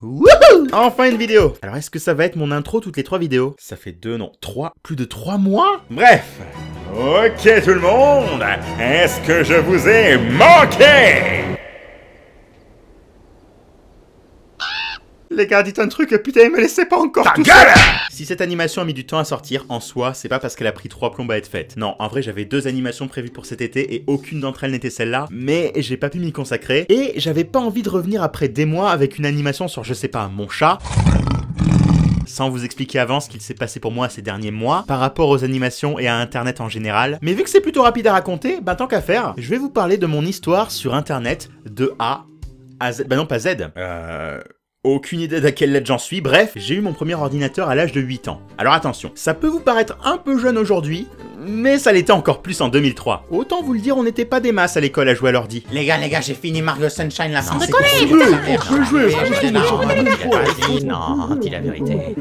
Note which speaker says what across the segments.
Speaker 1: Wouhou Enfin une vidéo. Alors est-ce que ça va être mon intro toutes les trois vidéos? Ça fait deux, non, trois, plus de trois mois? Bref. Ok tout le monde. Est-ce que je vous ai manqué? Les gars, dites un truc, putain, il me laissait pas encore
Speaker 2: Ta
Speaker 1: tout
Speaker 2: gueule
Speaker 1: seul. Si cette animation a mis du temps à sortir, en soi, c'est pas parce qu'elle a pris trois plombes à être faite. Non, en vrai, j'avais deux animations prévues pour cet été et aucune d'entre elles n'était celle-là, mais j'ai pas pu m'y consacrer. Et j'avais pas envie de revenir après des mois avec une animation sur, je sais pas, mon chat sans vous expliquer avant ce qu'il s'est passé pour moi ces derniers mois par rapport aux animations et à internet en général. Mais vu que c'est plutôt rapide à raconter, bah tant qu'à faire, je vais vous parler de mon histoire sur internet de A à Z. Bah non, pas Z. Euh. Aucune idée d'à quelle lettre j'en suis, bref, j'ai eu mon premier ordinateur à l'âge de 8 ans. Alors attention, ça peut vous paraître un peu jeune aujourd'hui, mais ça l'était encore plus en 2003. Autant vous le dire, on n'était pas des masses à l'école à jouer à l'ordi.
Speaker 2: Les gars, les gars, j'ai fini Mario Sunshine la fin.
Speaker 3: Sans
Speaker 2: c'est
Speaker 3: déconner.
Speaker 2: Non, dis la vérité.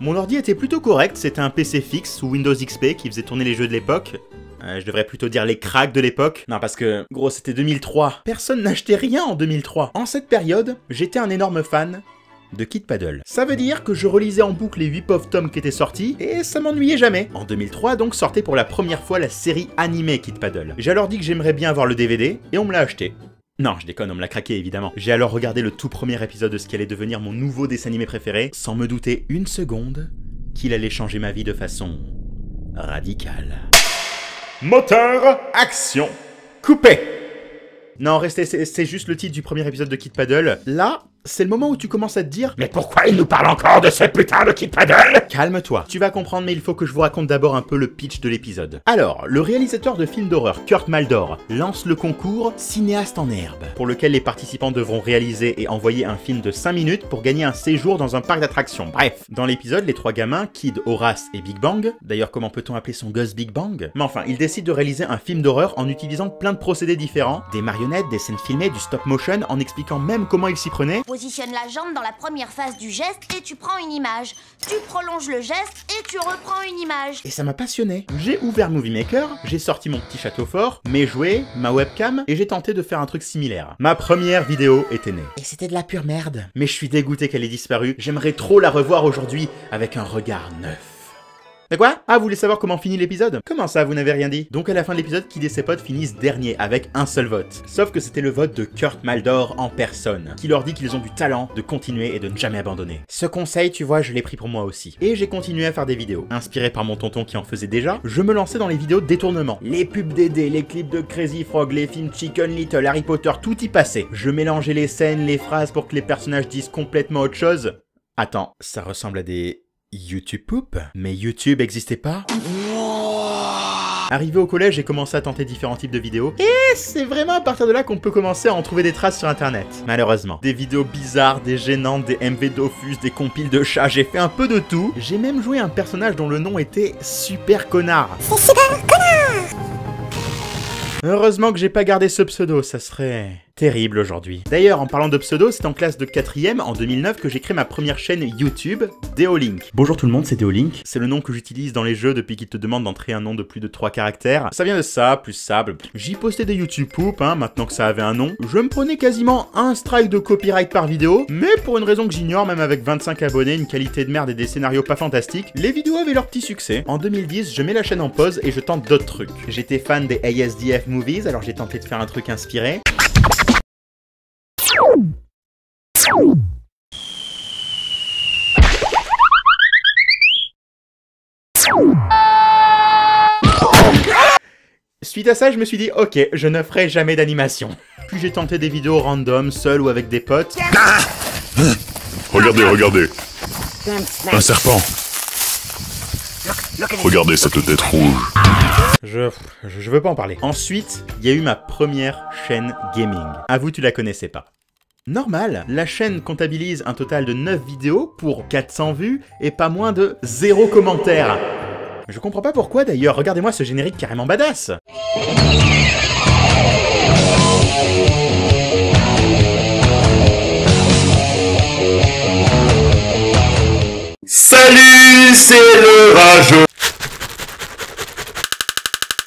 Speaker 1: Mon ordi était plutôt correct, c'était un PC fixe sous Windows XP qui faisait tourner les jeux de l'époque. Euh, je devrais plutôt dire les cracks de l'époque. Non, parce que, gros, c'était 2003. Personne n'achetait rien en 2003. En cette période, j'étais un énorme fan de Kid Paddle. Ça veut dire que je relisais en boucle les 8 pauvres tomes qui étaient sortis, et ça m'ennuyait jamais. En 2003, donc, sortait pour la première fois la série animée Kid Paddle. J'ai alors dit que j'aimerais bien avoir le DVD, et on me l'a acheté. Non, je déconne, on me l'a craqué évidemment. J'ai alors regardé le tout premier épisode de ce qui allait devenir mon nouveau dessin animé préféré, sans me douter une seconde qu'il allait changer ma vie de façon radicale. Moteur, action, coupé Non, restez, c'est juste le titre du premier épisode de Kid Paddle. Là, c'est le moment où tu commences à te dire
Speaker 2: Mais pourquoi il nous parle encore de ce putain de Kid Paddle
Speaker 1: Calme-toi. Tu vas comprendre, mais il faut que je vous raconte d'abord un peu le pitch de l'épisode. Alors, le réalisateur de films d'horreur, Kurt Maldor, lance le concours Cinéaste en herbe, pour lequel les participants devront réaliser et envoyer un film de 5 minutes pour gagner un séjour dans un parc d'attractions. Bref, dans l'épisode, les trois gamins, Kid, Horace et Big Bang, d'ailleurs comment peut-on appeler son gosse Big Bang? Mais enfin, ils décident de réaliser un film d'horreur en utilisant plein de procédés différents, des marionnettes, des scènes filmées, du stop motion, en expliquant même comment ils s'y prenaient,
Speaker 3: Positionne la jambe dans la première phase du geste et tu prends une image. Tu prolonges le geste et tu reprends une image.
Speaker 1: Et ça m'a passionné. J'ai ouvert Movie Maker, j'ai sorti mon petit château fort, mes jouets, ma webcam, et j'ai tenté de faire un truc similaire. Ma première vidéo était née. Et c'était de la pure merde. Mais je suis dégoûté qu'elle ait disparu. J'aimerais trop la revoir aujourd'hui avec un regard neuf. Mais quoi? Ah, vous voulez savoir comment finit l'épisode? Comment ça, vous n'avez rien dit? Donc à la fin de l'épisode, Kid et ses potes finissent dernier avec un seul vote. Sauf que c'était le vote de Kurt Maldor en personne, qui leur dit qu'ils ont du talent de continuer et de ne jamais abandonner. Ce conseil, tu vois, je l'ai pris pour moi aussi. Et j'ai continué à faire des vidéos. Inspiré par mon tonton qui en faisait déjà, je me lançais dans les vidéos de détournement. Les pubs d'aider, les clips de Crazy Frog, les films Chicken Little, Harry Potter, tout y passait. Je mélangeais les scènes, les phrases pour que les personnages disent complètement autre chose. Attends, ça ressemble à des... YouTube Poop Mais YouTube existait pas Arrivé au collège, j'ai commencé à tenter différents types de vidéos. Et c'est vraiment à partir de là qu'on peut commencer à en trouver des traces sur internet. Malheureusement. Des vidéos bizarres, des gênantes, des MV Dofus, des compiles de chats, j'ai fait un peu de tout. J'ai même joué un personnage dont le nom était Super Connard. Heureusement que j'ai pas gardé ce pseudo, ça serait terrible aujourd'hui. D'ailleurs, en parlant de pseudo, c'est en classe de 4ème, en 2009, que j'ai créé ma première chaîne YouTube, Deolink. Bonjour tout le monde, c'est Deolink. C'est le nom que j'utilise dans les jeux depuis qu'ils te demandent d'entrer un nom de plus de 3 caractères. Ça vient de ça, plus sable. J'y postais des YouTube poop, hein, maintenant que ça avait un nom. Je me prenais quasiment un strike de copyright par vidéo, mais pour une raison que j'ignore, même avec 25 abonnés, une qualité de merde et des scénarios pas fantastiques, les vidéos avaient leur petit succès. En 2010, je mets la chaîne en pause et je tente d'autres trucs. J'étais fan des ASDF movies, alors j'ai tenté de faire un truc inspiré. Suite à ça, je me suis dit, ok, je ne ferai jamais d'animation. Puis j'ai tenté des vidéos random, seul ou avec des potes.
Speaker 4: Regardez, regardez. Un serpent. Regardez cette tête rouge.
Speaker 1: Je, je, veux pas en parler. Ensuite, il y a eu ma première chaîne gaming. Avoue, tu la connaissais pas. Normal, la chaîne comptabilise un total de 9 vidéos pour 400 vues et pas moins de 0 commentaires. Je comprends pas pourquoi d'ailleurs, regardez-moi ce générique carrément badass.
Speaker 4: Salut, c'est le rageux.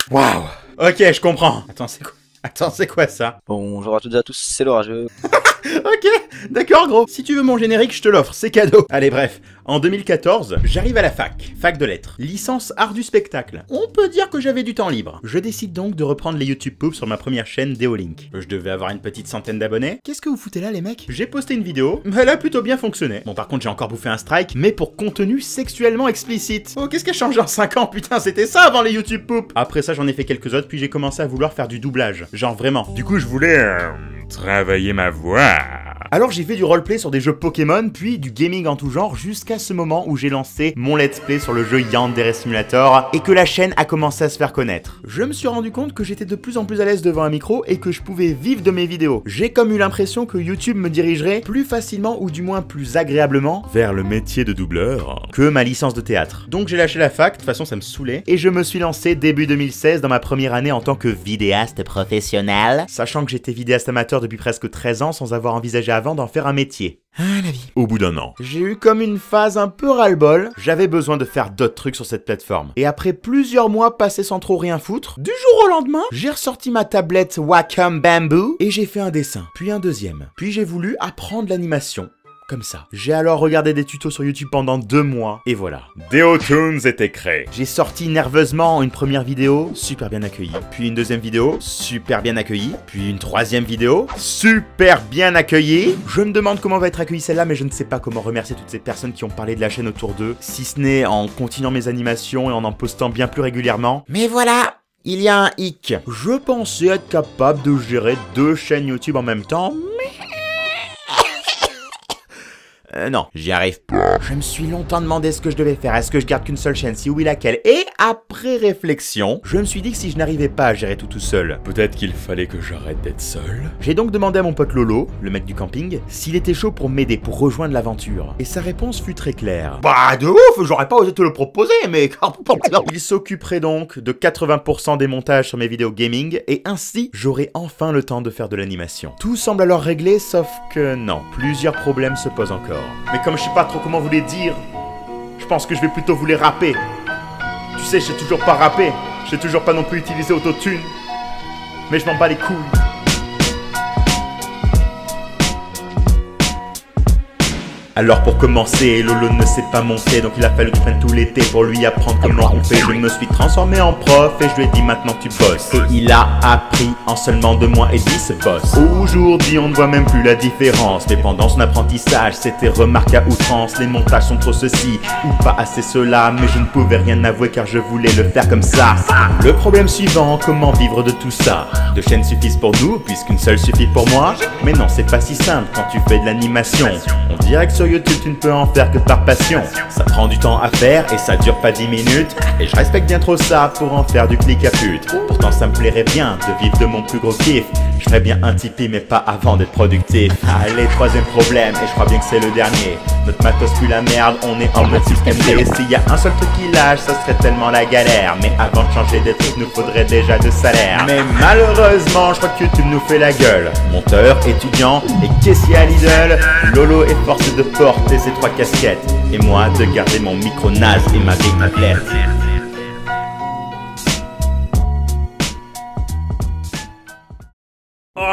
Speaker 1: Waouh Ok, je comprends. Attends, c'est quoi? Attends, c'est quoi ça?
Speaker 5: Bonjour à toutes et à tous, c'est l'orageux.
Speaker 1: ok, d'accord gros. Si tu veux mon générique, je te l'offre, c'est cadeau. Allez bref, en 2014, j'arrive à la fac, fac de lettres, licence art du spectacle. On peut dire que j'avais du temps libre. Je décide donc de reprendre les YouTube Poops sur ma première chaîne Deolink. Je devais avoir une petite centaine d'abonnés. Qu'est-ce que vous foutez là les mecs? J'ai posté une vidéo, elle a plutôt bien fonctionné. Bon par contre j'ai encore bouffé un strike, mais pour contenu sexuellement explicite. Oh qu'est-ce qui a changé en 5 ans? Putain c'était ça avant les YouTube Poops Après ça j'en ai fait quelques autres, puis j'ai commencé à vouloir faire du doublage. Genre vraiment.
Speaker 4: Du coup, je voulais euh, travailler ma voix.
Speaker 1: Alors j'ai fait du roleplay sur des jeux Pokémon, puis du gaming en tout genre, jusqu'à ce moment où j'ai lancé mon let's play sur le jeu Yandere Simulator, et que la chaîne a commencé à se faire connaître. Je me suis rendu compte que j'étais de plus en plus à l'aise devant un micro, et que je pouvais vivre de mes vidéos. J'ai comme eu l'impression que YouTube me dirigerait plus facilement, ou du moins plus agréablement,
Speaker 4: Vers le métier de doubleur.
Speaker 1: que ma licence de théâtre. Donc j'ai lâché la fac, de toute façon ça me saoulait, et je me suis lancé début 2016 dans ma première année en tant que vidéaste professionnel, sachant que j'étais vidéaste amateur depuis presque 13 ans sans avoir envisagé avant d'en faire un métier. Ah la vie.
Speaker 4: Au bout d'un an.
Speaker 1: J'ai eu comme une phase un peu ras-le-bol, j'avais besoin de faire d'autres trucs sur cette plateforme. Et après plusieurs mois passés sans trop rien foutre, du jour au lendemain, j'ai ressorti ma tablette Wacom Bamboo et j'ai fait un dessin, puis un deuxième. Puis j'ai voulu apprendre l'animation. J'ai alors regardé des tutos sur YouTube pendant deux mois, et voilà.
Speaker 4: Deotoons était créé.
Speaker 1: J'ai sorti nerveusement une première vidéo, super bien accueillie. Puis une deuxième vidéo, super bien accueillie. Puis une troisième vidéo, super bien accueillie. Je me demande comment va être accueillie celle-là, mais je ne sais pas comment remercier toutes ces personnes qui ont parlé de la chaîne autour d'eux, si ce n'est en continuant mes animations et en en postant bien plus régulièrement. Mais voilà il y a un hic. Je pensais être capable de gérer deux chaînes YouTube en même temps, euh, non, j'y arrive pas. Je me suis longtemps demandé ce que je devais faire. Est-ce que je garde qu'une seule chaîne? Si oui, laquelle? Et après réflexion, je me suis dit que si je n'arrivais pas à gérer tout tout seul,
Speaker 4: Peut-être qu'il fallait que j'arrête d'être seul.
Speaker 1: j'ai donc demandé à mon pote Lolo, le mec du camping, s'il était chaud pour m'aider, pour rejoindre l'aventure. Et sa réponse fut très claire.
Speaker 2: Bah, de ouf, j'aurais pas osé te le proposer, mais.
Speaker 1: Il s'occuperait donc de 80% des montages sur mes vidéos gaming, et ainsi, j'aurai enfin le temps de faire de l'animation. Tout semble alors réglé, sauf que non, plusieurs problèmes se posent encore.
Speaker 2: Mais comme je sais pas trop comment vous les dire, je pense que je vais plutôt vous les rapper. Tu sais, je sais toujours pas rapper, je sais toujours pas non plus utiliser autotune. Mais je m'en bats les couilles.
Speaker 1: Alors pour commencer, Lolo ne sait pas monter, donc il a fallu que je prenne tout l'été pour lui apprendre comment on fait. Je me suis transformé en prof et je lui ai dit maintenant tu bosses. Et il a appris en seulement deux mois et demi ce boss. Aujourd'hui on ne voit même plus la différence, mais pendant son apprentissage c'était remarque à outrance. Les montages sont trop ceci ou pas assez cela, mais je ne pouvais rien avouer car je voulais le faire comme ça. Le problème suivant, comment vivre de tout ça? Deux chaînes suffisent pour nous, puisqu'une seule suffit pour moi. Mais non, c'est pas si simple quand tu fais de l'animation. On dirait que sur YouTube tu ne peux en faire que par passion. Ça prend du temps à faire et ça dure pas 10 minutes. Et je respecte bien trop ça pour en faire du clic à pute. Pourtant ça me plairait bien de vivre de mon plus gros kiff. Je ferais bien un Tipeee mais pas avant d'être productif. Allez, troisième problème, et je crois bien que c'est le dernier. Notre matos pue la merde, on est en mode système D. S'il y a un seul truc qui lâche, ça serait tellement la galère. Mais avant de changer des trucs, nous faudrait déjà de salaire. Mais malheureusement, je crois que YouTube nous fait la gueule. Monteur, étudiant et caissier à Lidl, Lolo est forcé de porter ses trois casquettes. Et moi de garder mon micro naze et ma vieille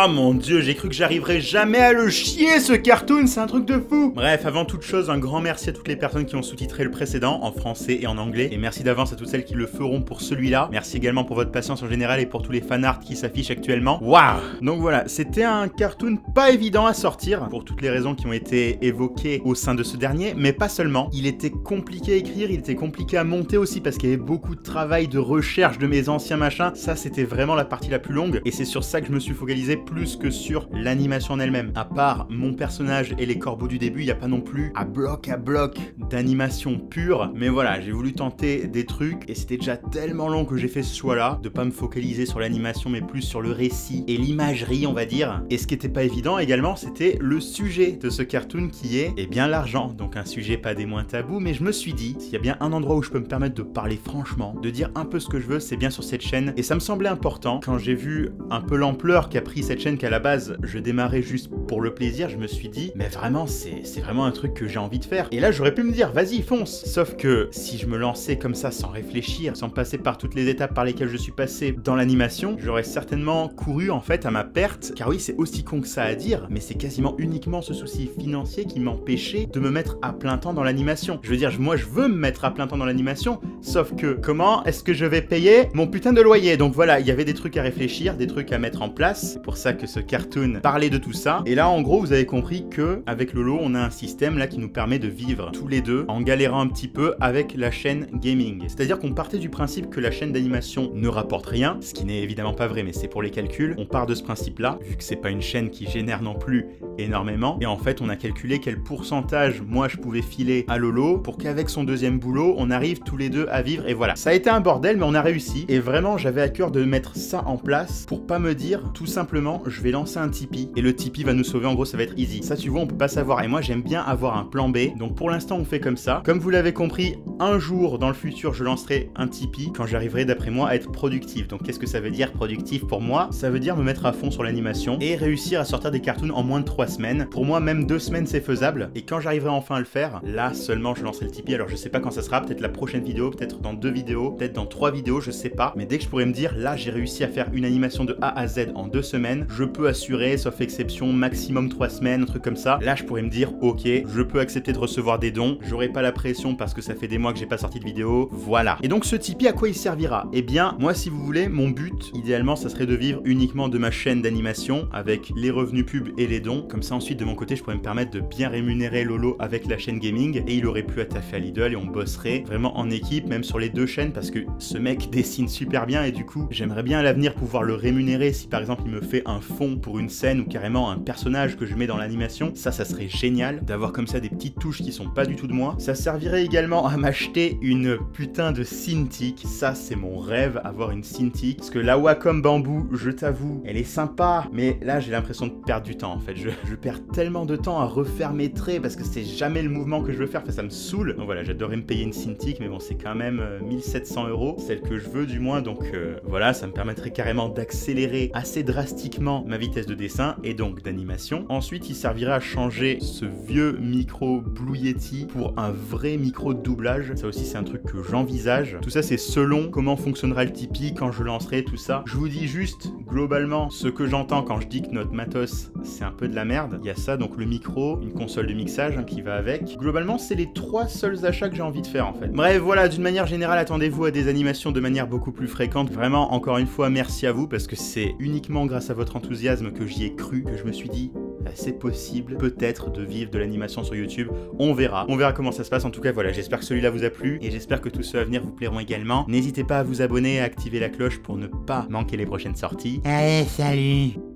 Speaker 1: Oh mon dieu, j'ai cru que j'arriverais jamais à le chier ce cartoon, c'est un truc de fou Bref, avant toute chose, un grand merci à toutes les personnes qui ont sous-titré le précédent, en français et en anglais, et merci d'avance à toutes celles qui le feront pour celui-là. Merci également pour votre patience en général et pour tous les fanarts qui s'affichent actuellement. Waouh Donc voilà, c'était un cartoon pas évident à sortir, pour toutes les raisons qui ont été évoquées au sein de ce dernier, mais pas seulement. Il était compliqué à écrire, il était compliqué à monter aussi parce qu'il y avait beaucoup de travail de recherche de mes anciens machins. Ça, c'était vraiment la partie la plus longue, et c'est sur ça que je me suis focalisé plus que sur l'animation en elle-même. À part mon personnage et les corbeaux du début, il n'y a pas non plus à bloc à bloc d'animation pure. Mais voilà, j'ai voulu tenter des trucs et c'était déjà tellement long que j'ai fait ce choix-là de pas me focaliser sur l'animation mais plus sur le récit et l'imagerie, on va dire. Et ce qui était pas évident également, c'était le sujet de ce cartoon qui est, eh bien, l'argent. Donc un sujet pas des moins tabous, mais je me suis dit, s'il y a bien un endroit où je peux me permettre de parler franchement, de dire un peu ce que je veux, c'est bien sur cette chaîne. Et ça me semblait important quand j'ai vu un peu l'ampleur qu'a pris cette chaîne qu'à la base je démarrais juste pour le plaisir, je me suis dit, mais vraiment, c'est vraiment un truc que j'ai envie de faire. Et là, j'aurais pu me dire vas-y, fonce. Sauf que si je me lançais comme ça sans réfléchir, sans passer par toutes les étapes par lesquelles je suis passé dans l'animation, j'aurais certainement couru en fait à ma perte. Car oui, c'est aussi con que ça à dire, mais c'est quasiment uniquement ce souci financier qui m'empêchait de me mettre à plein temps dans l'animation. Je veux dire, moi je veux me mettre à plein temps dans l'animation, sauf que comment est-ce que je vais payer mon putain de loyer? Donc voilà, il y avait des trucs à réfléchir, des trucs à mettre en place. Pour ça que ce cartoon parlait de tout ça. Et là, en gros, vous avez compris que avec Lolo, on a un système là qui nous permet de vivre tous les deux en galérant un petit peu avec la chaîne gaming. C'est-à-dire qu'on partait du principe que la chaîne d'animation ne rapporte rien, ce qui n'est évidemment pas vrai, mais c'est pour les calculs. On part de ce principe-là, vu que c'est pas une chaîne qui génère non plus énormément. Et en fait, on a calculé quel pourcentage moi je pouvais filer à Lolo pour qu'avec son deuxième boulot, on arrive tous les deux à vivre. Et voilà. Ça a été un bordel, mais on a réussi. Et vraiment, j'avais à cœur de mettre ça en place pour pas me dire tout simplement, je vais lancer un Tipeee et le Tipeee va nous sauver. En gros, ça va être easy. Ça, tu vois, on peut pas savoir. Et moi, j'aime bien avoir un plan B. Donc pour l'instant, on fait comme ça. Comme vous l'avez compris, un jour dans le futur, je lancerai un Tipeee quand j'arriverai d'après moi à être productif. Donc qu'est-ce que ça veut dire productif pour moi? Ça veut dire me mettre à fond sur l'animation et réussir à sortir des cartoons en moins de 3 semaines. Pour moi, même 2 semaines, c'est faisable. Et quand j'arriverai enfin à le faire, là seulement je lancerai le Tipeee. Alors je sais pas quand ça sera, peut-être la prochaine vidéo, peut-être dans deux vidéos, peut-être dans trois vidéos, je sais pas. Mais dès que je pourrais me dire, là j'ai réussi à faire une animation de A à Z en 2 semaines, je peux assurer, sauf exception, maximum 3 semaines, un truc comme ça. Là je pourrais me dire, ok, je peux accepter de recevoir des dons, j'aurai pas la pression parce que ça fait des mois que j'ai pas sorti de vidéo, voilà. Et donc ce Tipeee, à quoi il servira? Eh bien, moi si vous voulez, mon but, idéalement, ça serait de vivre uniquement de ma chaîne d'animation avec les revenus pub et les dons. Comme ça ensuite de mon côté, je pourrais me permettre de bien rémunérer Lolo avec la chaîne gaming et il aurait plus à taffer à Lidl et on bosserait vraiment en équipe, même sur les deux chaînes parce que ce mec dessine super bien et du coup, j'aimerais bien à l'avenir pouvoir le rémunérer si par exemple il me fait un fond pour une scène ou carrément un personnage que je mets dans l'animation. Ça, ça serait génial d'avoir comme ça des petites touches qui sont pas du tout de moi. Ça servirait également à m'acheter une putain de Cintiq. Ça, c'est mon rêve, avoir une Cintiq. Parce que la Wacom Bamboo, je t'avoue, elle est sympa, mais là, j'ai l'impression de perdre du temps en fait. Je, je, perds tellement de temps à refaire mes traits parce que c'est jamais le mouvement que je veux faire, enfin, ça me saoule. Donc voilà, j'adorerais me payer une Cintiq, mais bon, c'est quand même 1700 euros, celle que je veux du moins. Donc euh, voilà, ça me permettrait carrément d'accélérer assez drastiquement ma vitesse de dessin et donc d'animation. Ensuite, il servirait à changer ce vieux micro Blue Yeti pour un vrai micro de doublage. Ça aussi, c'est un truc que j'envisage. Tout ça, c'est selon comment fonctionnera le Tipeee quand je lancerai tout ça. Je vous dis juste, globalement, ce que j'entends quand je dis que notre matos, c'est un peu de la merde. Il y a ça, donc le micro, une console de mixage hein, qui va avec. Globalement, c'est les trois seuls achats que j'ai envie de faire en fait. Bref, voilà, d'une manière générale, attendez-vous à des animations de manière beaucoup plus fréquente. Vraiment, encore une fois, merci à vous parce que c'est uniquement grâce à enthousiasme que j'y ai cru, que je me suis dit, c'est possible peut-être de vivre de l'animation sur YouTube. On verra. On verra comment ça se passe. En tout cas, voilà, j'espère que celui-là vous a plu et j'espère que tous ceux à venir vous plairont également. N'hésitez pas à vous abonner et à activer la cloche pour ne pas manquer les prochaines sorties.
Speaker 5: Allez, salut